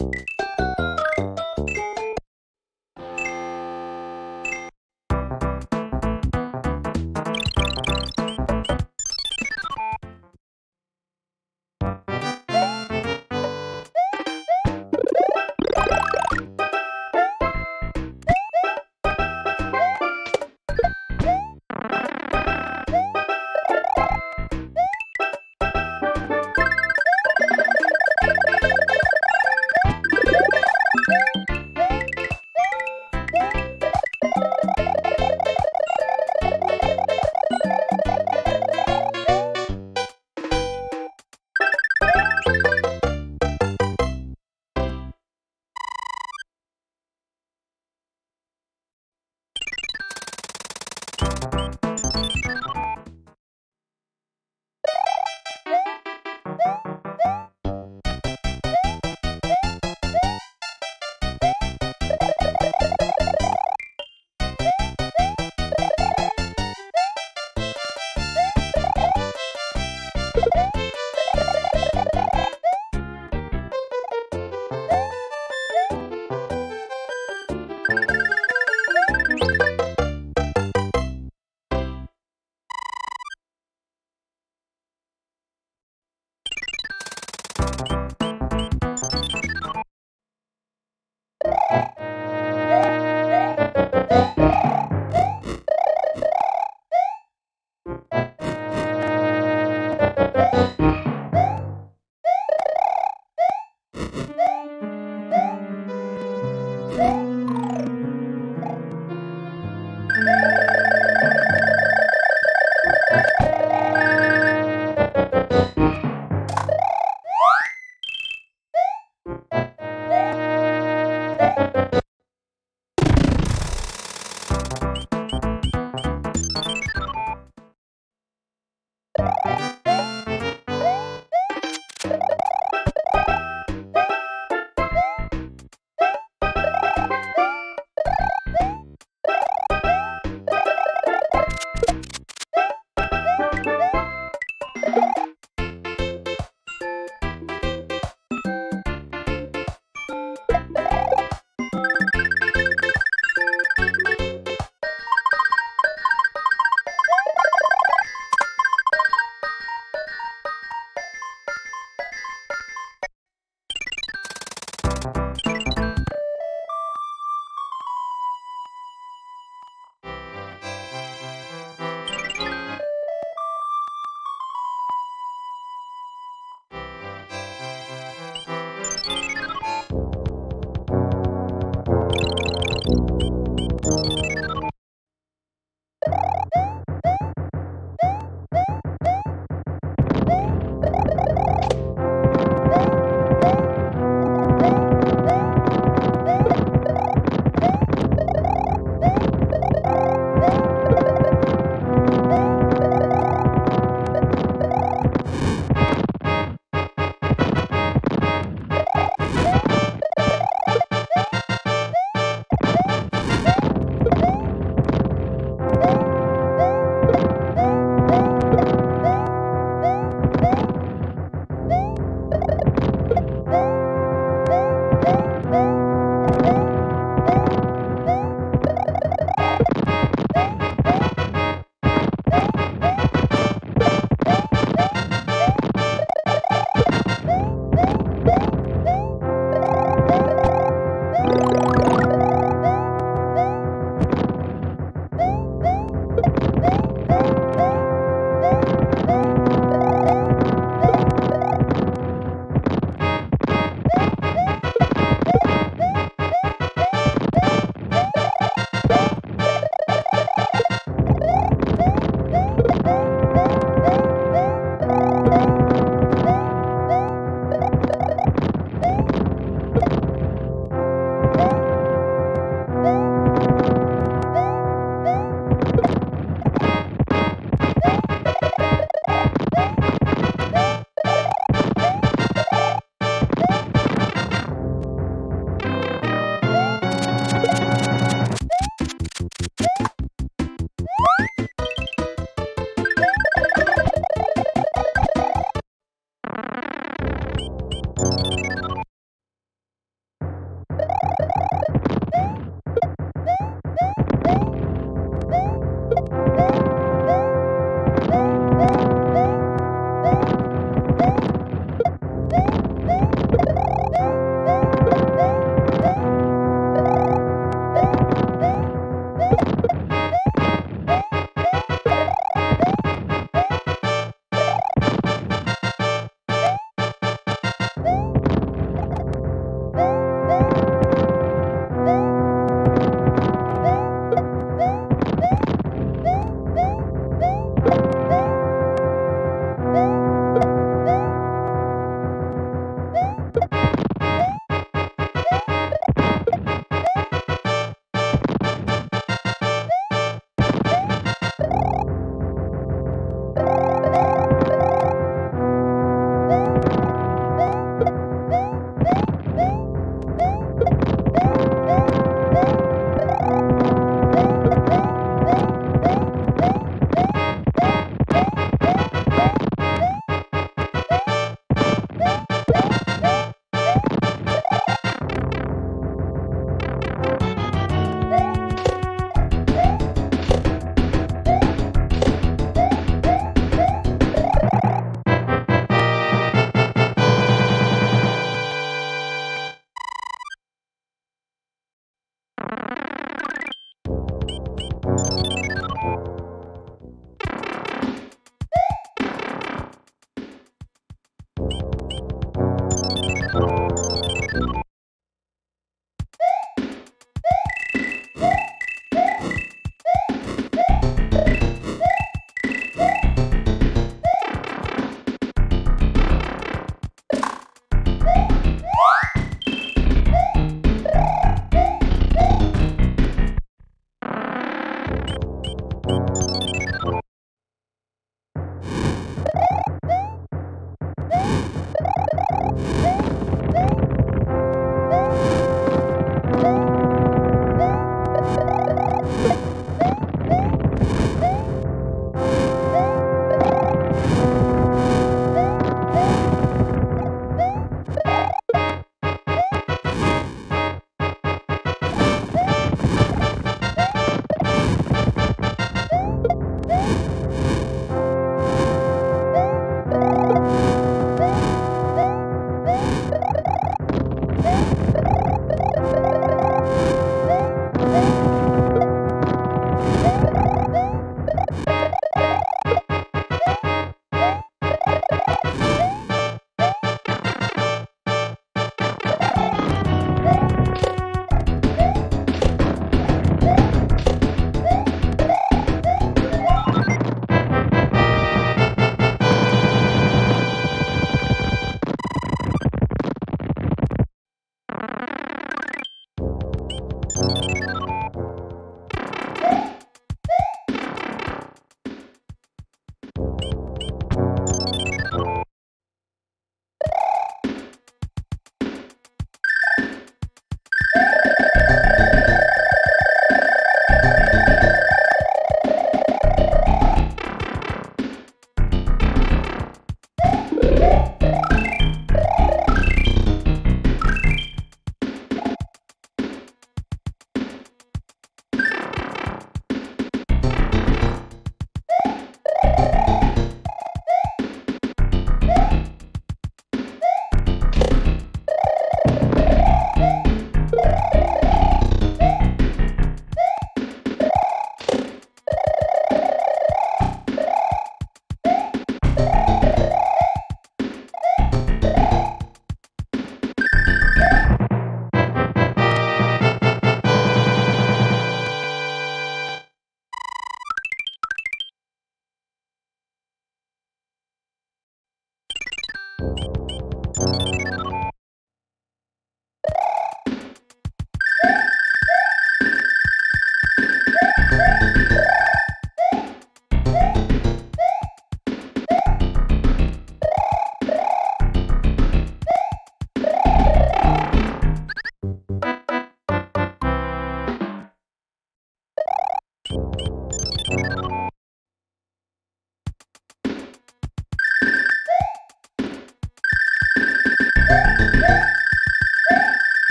you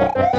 Thank